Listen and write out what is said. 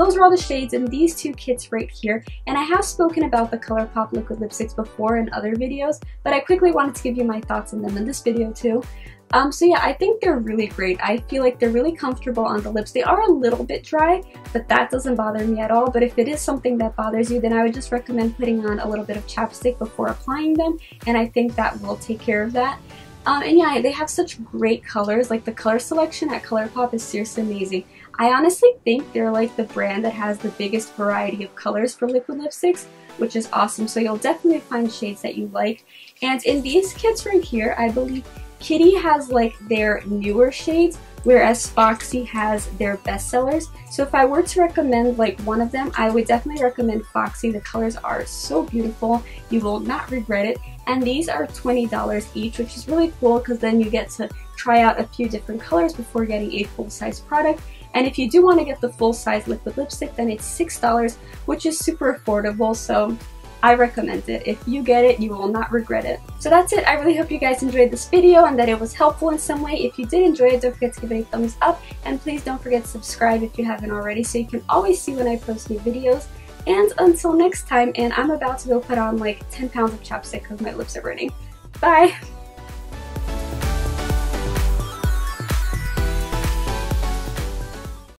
those are all the shades in these two kits right here. And I have spoken about the ColourPop liquid lipsticks before in other videos, but I quickly wanted to give you my thoughts on them in this video too. Um, so yeah, I think they're really great. I feel like they're really comfortable on the lips. They are a little bit dry, but that doesn't bother me at all. But if it is something that bothers you, then I would just recommend putting on a little bit of chapstick before applying them, and I think that will take care of that. Um, and yeah, they have such great colors. Like the color selection at ColourPop is seriously amazing. I honestly think they're like the brand that has the biggest variety of colors for liquid lipsticks, which is awesome. So you'll definitely find shades that you like. And in these kits right here, I believe Kitty has like their newer shades, whereas Foxy has their bestsellers. So if I were to recommend like one of them, I would definitely recommend Foxy. The colors are so beautiful. You will not regret it. And these are $20 each, which is really cool because then you get to try out a few different colors before getting a full-size product. And if you do want to get the full-size liquid lipstick, then it's $6, which is super affordable. So I recommend it. If you get it, you will not regret it. So that's it. I really hope you guys enjoyed this video and that it was helpful in some way. If you did enjoy it, don't forget to give it a thumbs up. And please don't forget to subscribe if you haven't already so you can always see when I post new videos. And until next time, and I'm about to go put on like 10 pounds of chapstick because my lips are burning. Bye!